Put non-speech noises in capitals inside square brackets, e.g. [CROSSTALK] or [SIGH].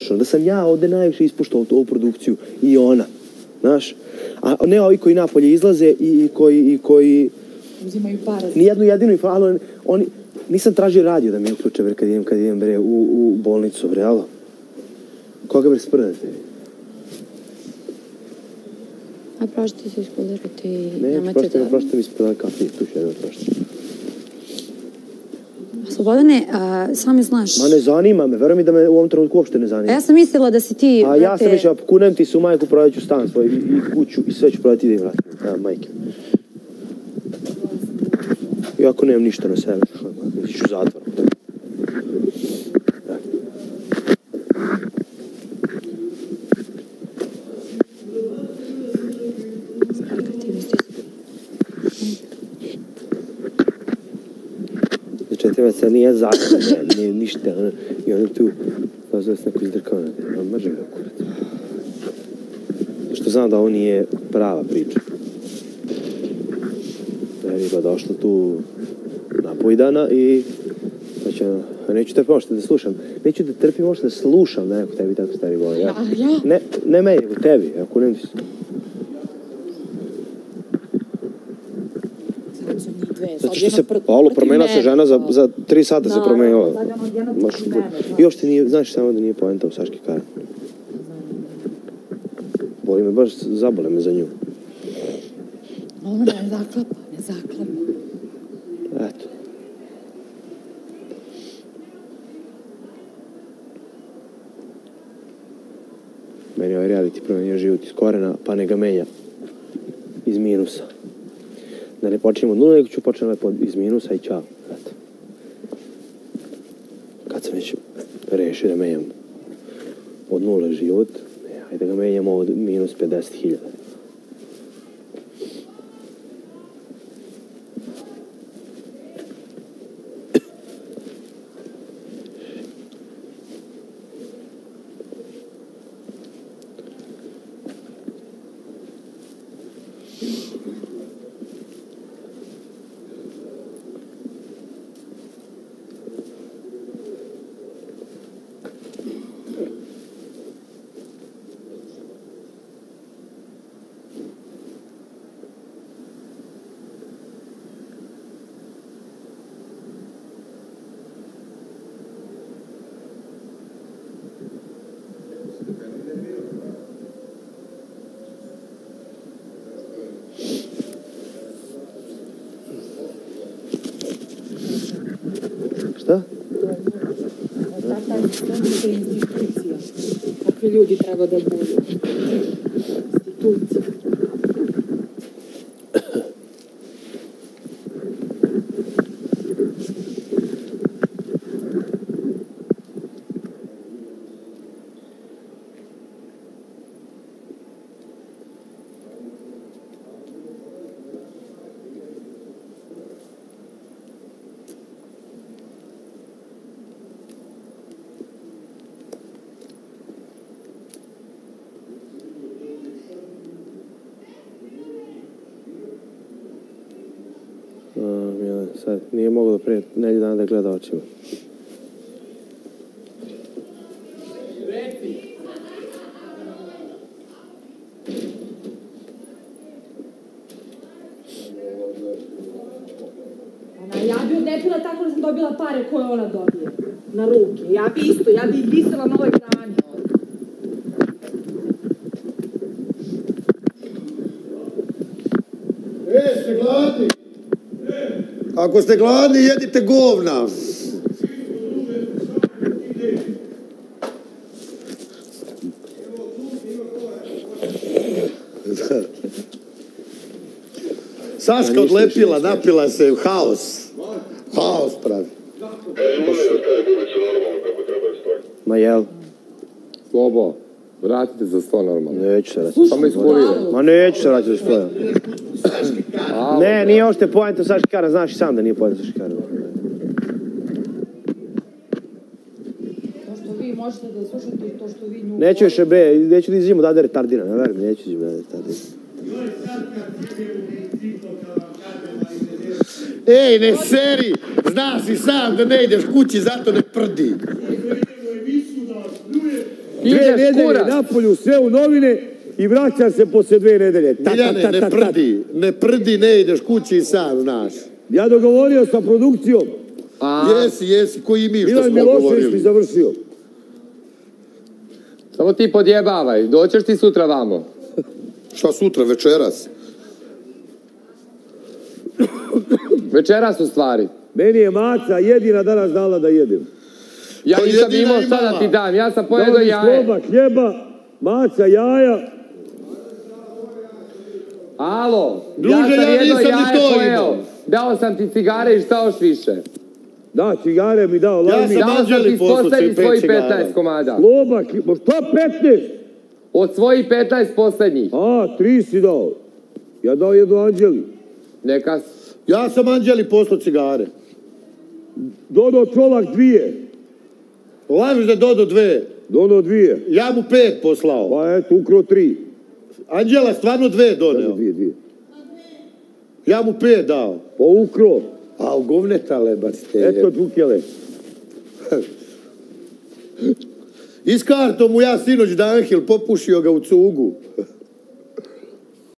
Da sam ja ovde najviše ispuštao ovu produkciju i ona. Znaš? A ne ovi koji napolje izlaze i koji, i koji Uzimaju para. nijednu jedinu informaciju, oni, nisam tražio radio da mi uključe bre, kad idem, kad idem bre, u, u bolnicu, bre, alo. Koga bre sprdate? A prošli se iskulirati i Ne, nemate prosto da... prosto mi sprdali kafe, tu še jedno prosto. Slobodane, a, sami znaš. Ma ne zanima me, veruj mi da me u ovom trenutku uopšte ne zanima. A ja sam mislila da si ti, A ja sam mislio, kunem ti se u majku, prodat ću stan svoj i, kuću i sve ću prodati da im vratim. Da, majke. Iako nemam ništa na sebe, ići u zatvor. Četiri meseca nije zakon, ne, nije ništa. ono, I onda tu, da se neko izdrkao na tebe, mrže ga kurac. Što znam da ovo nije prava priča. Da je riba došla tu napojdana i pa će, ono, neću trpiti možda da slušam. Neću da trpim možda da slušam da neko tebi tako stari govori. Ja? Ne, ne meni, nego tebi, ako ne ti Zato što se, alo, promenila se žena za, za tri sata se promenila. Maš, I uopšte nije, znaš samo da nije poenta u Saški Kara. Boli me, baš zabole me za nju. Ona ne zaklapa, ne zaklapa. Eto. Meni je ovaj reality promenio život iz korena, pa ne ga menja iz minusa. Da ne počnem od nula, nego ću početi lepo iz minusa i čao. Eto. Kad sam već rešio da menjam od nula život, ne, ajde da ga menjamo od minus 50.000. а так це інституція. А при люди треба до болю. Інституція. Sad nije mogao da pre nelju dana da gleda očima. Ja bi odlepila tako da sam dobila pare koje ona dobije. Na ruke. Ja bi isto, ja bi visela na ovoj grani. E, ste gladni? Ako ste gladni, jedite govna. Saška odlepila, napila se, haos. Haos pravi. Ma jel? Slobo, vratite za sto normalno. Neću se vratiti. Samo iskuriraj. Ma neću se vratiti za [LAUGHS] Ne, nije ošte poenta Saški Kara, znaš i sam da nije poenta Saški Kara. To što vi možete da slušate i to što vi nju... Neću više bre, neću da da retardirana, ne verujem, neću da retardirana. Ej, ne seri, znaš i sam da ne ideš kući, zato ne prdi. Dve Ideš, nedelje napolju, sve u novine i vraća se posle dve nedelje. Ta, Miljane, ta, ne ta, prdi, ne prdi, ne ideš kući i sam, znaš. Ja dogovorio sa produkcijom. A, Jesi, jesi, koji mi što Milan smo Milošević mi govorili. završio. samo ti podjebavaj, doćeš ti sutra vamo. Šta sutra, večeras? Večeras u stvari. Meni je maca jedina danas dala da jedem. Ja nisam imao šta da ti dam, ja sam pojedo mi jaje. sloba hljeba, maca jaja, Alo, Druže, ja sam ja jedno nisam ni jaje to pojeo. Dao sam ti cigare i šta još više. da, cigare mi dao, Ja sam Dao sam Anđeli ti pet svojih cigara. 15 komada. Ma šta 15? Od svojih 15 poslednjih. A, tri si dao. Ja dao jednu Anđeli. Neka Ja sam Anđeli poslao cigare. Dodo čolak dvije. Laviš da dodo dve. Dono dvije. Ja mu pet poslao. Pa eto, ukro tri. Anđela stvarno dve doneo. Dvije, dvije. Ja mu pet dao. Pa ukro. A u govneta lebac te. Eto, dvukjele. [LAUGHS] I s kartom mu ja sinoć da Anhel popušio ga u cugu.